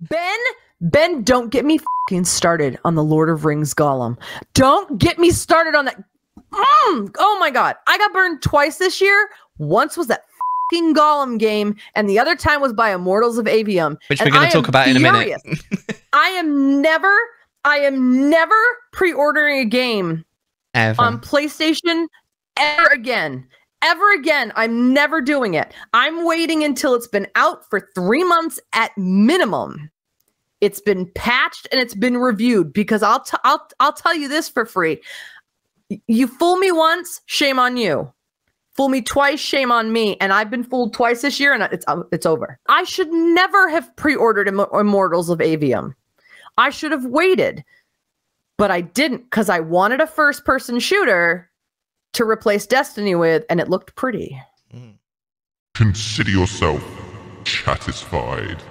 Ben, Ben, don't get me fucking started on the Lord of Rings Gollum. Don't get me started on that. Mm, oh my god, I got burned twice this year. Once was that fucking Gollum game, and the other time was by Immortals of Aveum. Which And we're going to talk about in a minute. I am never, I am never pre-ordering a game Ever. on PlayStation ever again. Ever again. I'm never doing it. I'm waiting until it's been out for three months at minimum. It's been patched and it's been reviewed because I'll t- I'll I'll tell you this for free. You fool me once, shame on you. Fool me twice, shame on me. And I've been fooled twice this year, and it's uh, it's over. I should never have pre-ordered Imm- Immortals of Aveum. I should have waited but I didn't because I wanted a first person shooter to replace Destiny with, and it looked pretty. Mm. Consider yourself chattisfied.